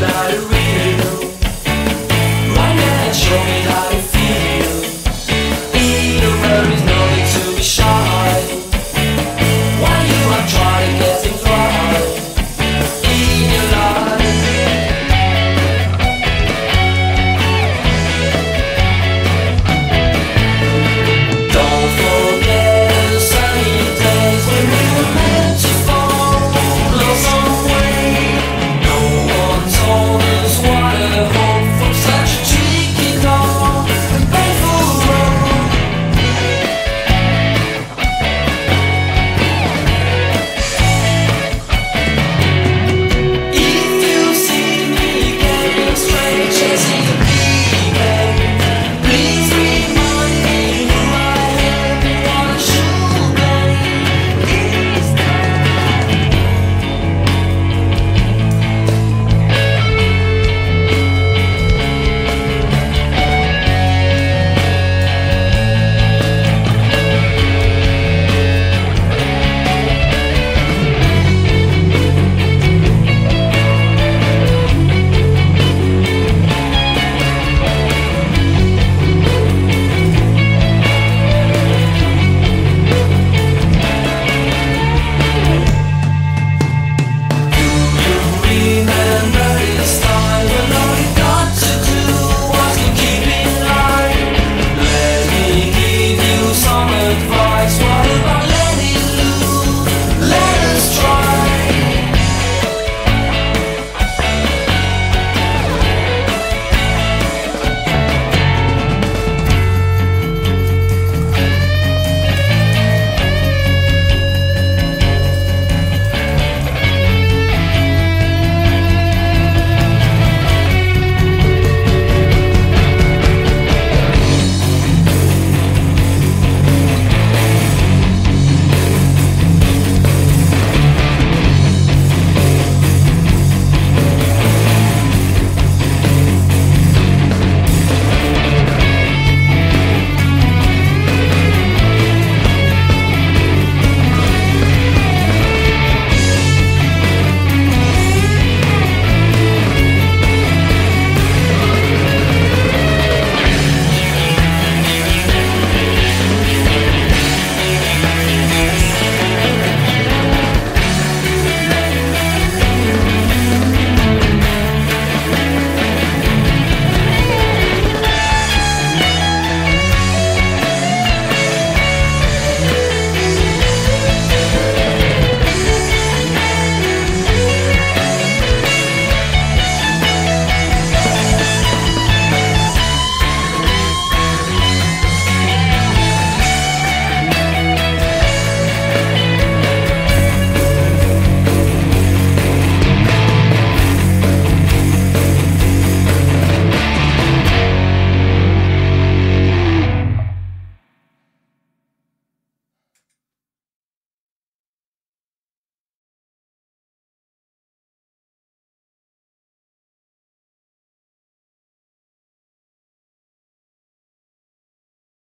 night I